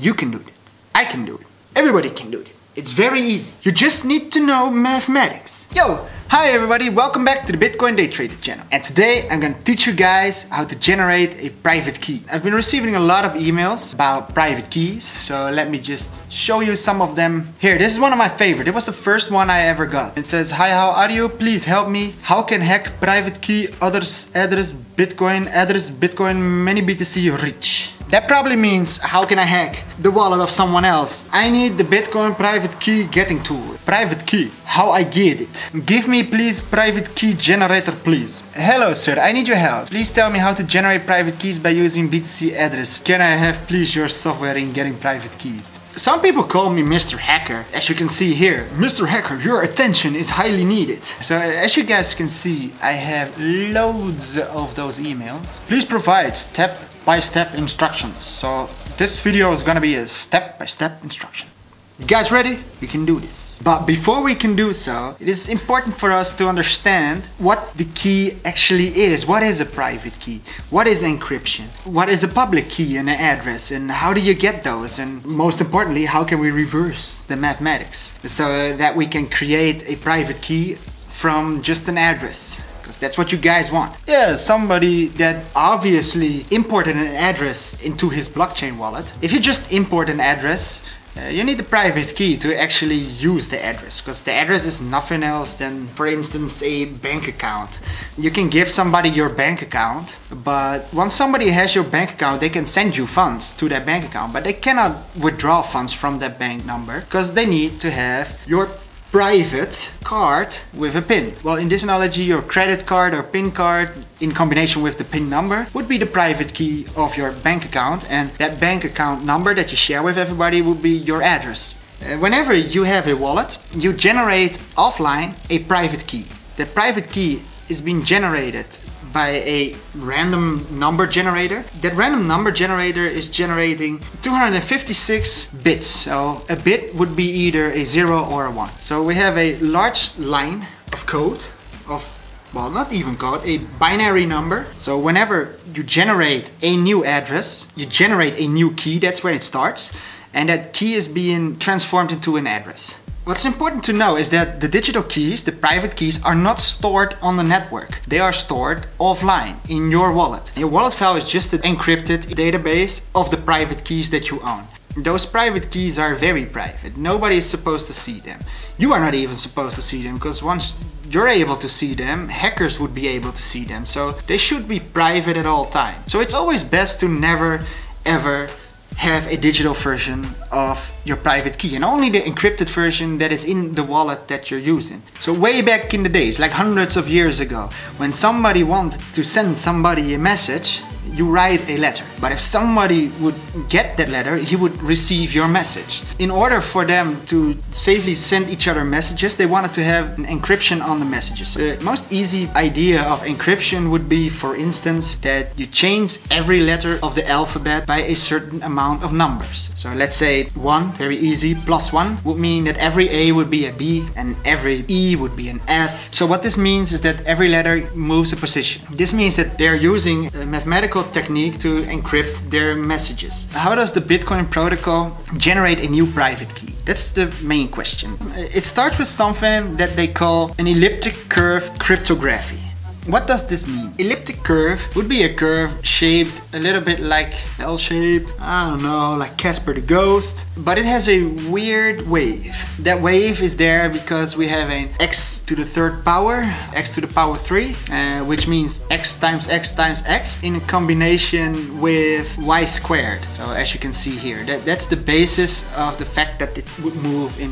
You can do it. I can do it. Everybody can do it. It's very easy. You just need to know mathematics. Yo, hi everybody, welcome back to the Bitcoin Day Trader channel. And today I'm gonna teach you guys how to generate a private key. I've been receiving a lot of emails about private keys, so let me just show you some of them. Here, this is one of my favorite. It was the first one I ever got. It says, Hi, how are you? Please help me. How can hack private key others address Bitcoin address Bitcoin many BTC rich? That probably means how can I hack the wallet of someone else? I need the Bitcoin private key getting tool. Private key, how I get it. Give me please private key generator please. Hello sir, I need your help. Please tell me how to generate private keys by using BTC address. Can I have please your software in getting private keys? Some people call me Mr. Hacker. As you can see here, Mr. Hacker, your attention is highly needed. So as you guys can see, I have loads of those emails. Please provide step step-by-step instructions. So this video is gonna be a step-by-step -step instruction. You guys ready? We can do this. But before we can do so, it is important for us to understand what the key actually is. What is a private key? What is encryption? What is a public key and an address? And how do you get those? And most importantly, how can we reverse the mathematics so that we can create a private key from just an address? because that's what you guys want. Yeah, somebody that obviously imported an address into his blockchain wallet. If you just import an address, uh, you need a private key to actually use the address because the address is nothing else than for instance a bank account you can give somebody your bank account but once somebody has your bank account they can send you funds to that bank account but they cannot withdraw funds from that bank number because they need to have your private card with a PIN. Well, in this analogy, your credit card or PIN card in combination with the PIN number would be the private key of your bank account and that bank account number that you share with everybody would be your address. Uh, whenever you have a wallet, you generate offline a private key. That private key is being generated by a random number generator. That random number generator is generating 256 bits. So a bit would be either a 0 or a 1. So we have a large line of code of well, not even code, a binary number. So whenever you generate a new address, you generate a new key, that's where it starts. And that key is being transformed into an address. What's important to know is that the digital keys, the private keys, are not stored on the network. They are stored offline in your wallet. Your wallet file is just an encrypted database of the private keys that you own. Those private keys are very private. Nobody is supposed to see them. You are not even supposed to see them because once you're able to see them, hackers would be able to see them. So they should be private at all times. So it's always best to never ever have a digital version of your private key and only the encrypted version that is in the wallet that you're using. So way back in the days, like hundreds of years ago, when somebody wanted to send somebody a message, you write a letter. But if somebody would get that letter, he would receive your message. In order for them to safely send each other messages, they wanted to have an encryption on the messages. The most easy idea of encryption would be, for instance, that you change every letter of the alphabet by a certain amount of numbers. So let's say 1, very easy, plus 1 would mean that every A would be a B and every E would be an F. So what this means is that every letter moves a position. This means that they're using a mathematical technique to encrypt their messages. How does the Bitcoin protocol generate a new private key? That's the main question. It starts with something that they call an elliptic curve cryptography. What does this mean? Elliptic curve would be a curve shaped a little bit like L shape, I don't know, like Casper the Ghost, but it has a weird wave. That wave is there because we have an x to the third power, x to the power 3, uh, which means x times x times x in combination with y squared. So as you can see here, that, that's the basis of the fact that it would move in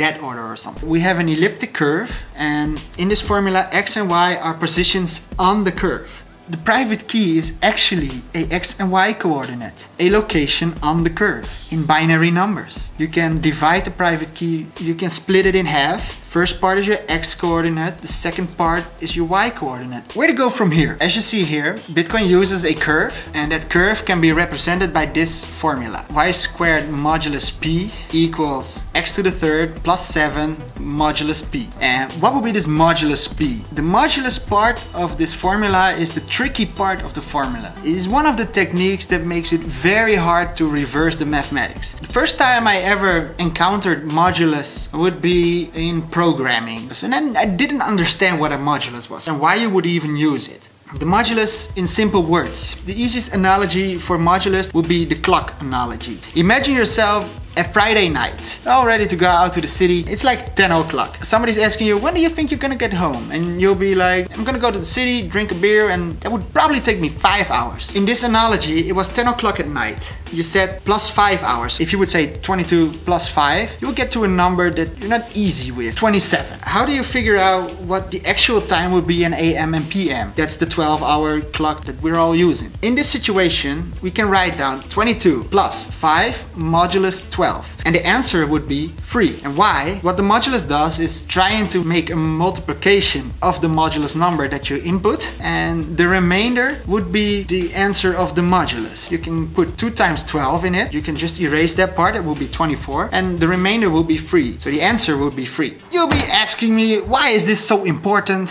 that order or something. We have an elliptic curve and in this formula x and y are positions on the curve. The private key is actually a x and y coordinate, a location on the curve in binary numbers. You can divide the private key, you can split it in half. First part is your x coordinate, the second part is your y coordinate. Where to go from here? As you see here, Bitcoin uses a curve and that curve can be represented by this formula. y squared modulus p equals x to the third plus 7 modulus p. And what would be this modulus p? The modulus part of this formula is the tricky part of the formula. It is one of the techniques that makes it very hard to reverse the mathematics. The first time I ever encountered modulus would be in programming. And then I didn't understand what a modulus was and why you would even use it. The modulus in simple words. The easiest analogy for modulus would be the clock analogy. Imagine yourself a Friday night, all ready to go out to the city. It's like 10 o'clock. Somebody's asking you, when do you think you're gonna get home? And you'll be like, I'm gonna go to the city, drink a beer, and that would probably take me five hours. In this analogy, it was 10 o'clock at night. You said plus five hours. If you would say 22 plus five, you would get to a number that you're not easy with, 27. How do you figure out what the actual time would be in AM and PM? That's the 12 hour clock that we're all using. In this situation, we can write down 22 plus 5 modulus 12 12. And the answer would be 3. And why? What the modulus does is trying to make a multiplication of the modulus number that you input and the remainder would be the answer of the modulus. You can put 2 times 12 in it. You can just erase that part. It will be 24 and the remainder will be 3. So the answer would be 3. You'll be asking me why is this so important?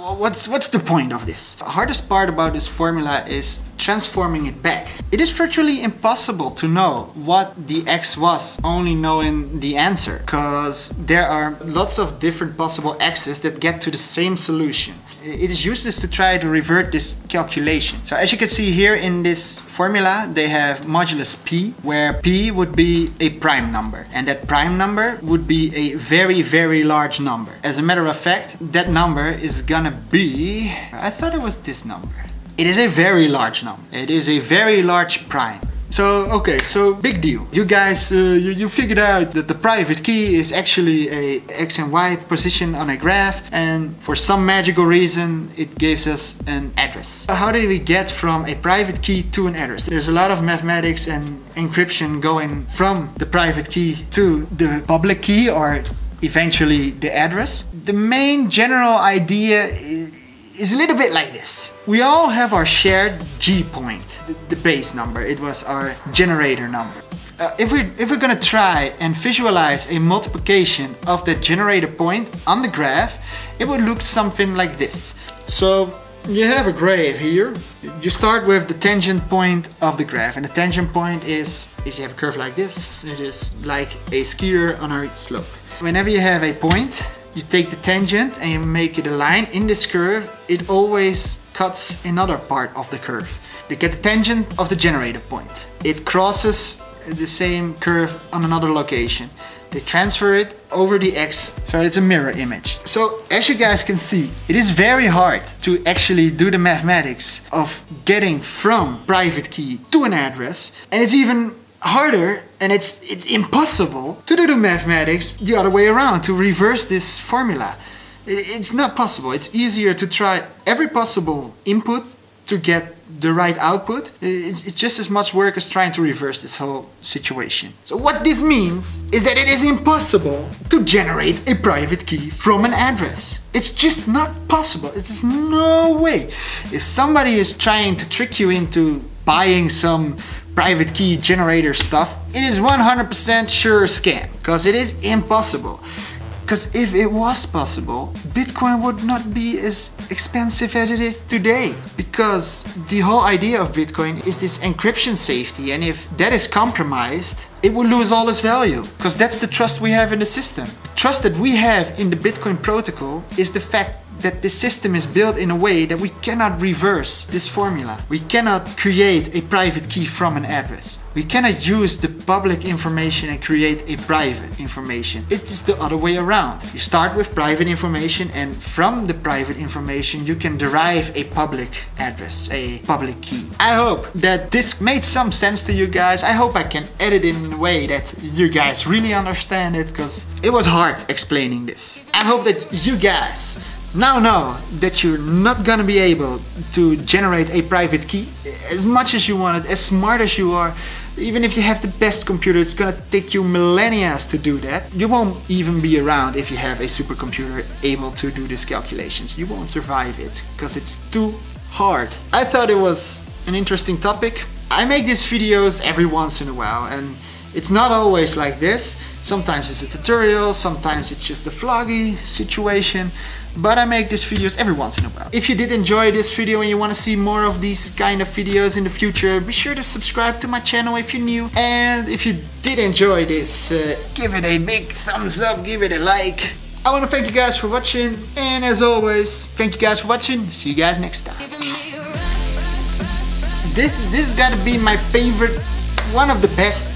What's what's the point of this? The hardest part about this formula is transforming it back. It is virtually impossible to know what the x was only knowing the answer because there are lots of different possible x's that get to the same solution. It is useless to try to revert this calculation. So as you can see here in this formula, they have modulus p, where p would be a prime number. And that prime number would be a very, very large number. As a matter of fact, that number is gonna be... I thought it was this number. It is a very large number. It is a very large prime. So, okay, so big deal. You guys, uh, you, you figured out that the private key is actually a x and y position on a graph and for some magical reason it gives us an address. How did we get from a private key to an address? There's a lot of mathematics and encryption going from the private key to the public key or eventually the address. The main general idea is is a little bit like this. We all have our shared G point, the, the base number. It was our generator number. Uh, if, we, if we're gonna try and visualize a multiplication of that generator point on the graph, it would look something like this. So you have a graph here. You start with the tangent point of the graph and the tangent point is, if you have a curve like this, it is like a skier on a slope. Whenever you have a point, you take the tangent and you make it a line in this curve, it always cuts another part of the curve. they get the tangent of the generator point. It crosses the same curve on another location. They transfer it over the X, so it's a mirror image. So as you guys can see, it is very hard to actually do the mathematics of getting from private key to an address. And it's even harder and it's it's impossible to do the mathematics the other way around to reverse this formula. It's not possible. It's easier to try every possible input to get the right output. It's, it's just as much work as trying to reverse this whole situation. So what this means is that it is impossible to generate a private key from an address. It's just not possible. It's no way. If somebody is trying to trick you into buying some private key generator stuff, it is 100% sure scam because it is impossible. Because if it was possible, Bitcoin would not be as expensive as it is today. Because the whole idea of Bitcoin is this encryption safety, and if that is compromised, it will lose all its value. Because that's the trust we have in the system. The trust that we have in the Bitcoin protocol is the fact that this system is built in a way that we cannot reverse this formula. We cannot create a private key from an address. We cannot use the public information and create a private information. It is the other way around. You start with private information and from the private information you can derive a public address, a public key. I hope that this made some sense to you guys. I hope I can edit it in a way that you guys really understand it because it was hard explaining this. I hope that you guys now know that you're not gonna be able to generate a private key as much as you want it, as smart as you are, even if you have the best computer, it's gonna take you millennia to do that. You won't even be around if you have a supercomputer able to do these calculations. You won't survive it because it's too hard. I thought it was an interesting topic. I make these videos every once in a while and It's not always like this. Sometimes it's a tutorial, sometimes it's just a vloggy situation, but I make these videos every once in a while. If you did enjoy this video and you want to see more of these kind of videos in the future, be sure to subscribe to my channel if you're new. And if you did enjoy this, uh, give it a big thumbs up, give it a like. I want to thank you guys for watching, and as always, thank you guys for watching. See you guys next time. This this got to be my favorite, one of the best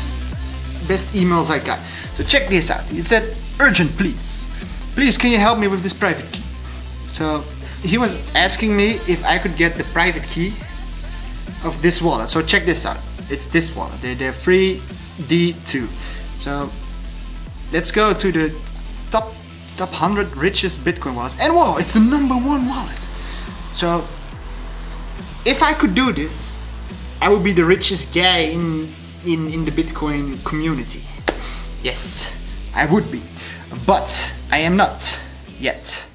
best emails I got. So check this out. It said, "Urgent, please, please, can you help me with this private key?" So he was asking me if I could get the private key of this wallet. So check this out. It's this wallet. They're, they're free D2. So let's go to the top top 100 richest Bitcoin wallets. And whoa, it's the number one wallet. So if I could do this, I would be the richest guy in in, in the Bitcoin community. Yes, I would be. But I am not yet.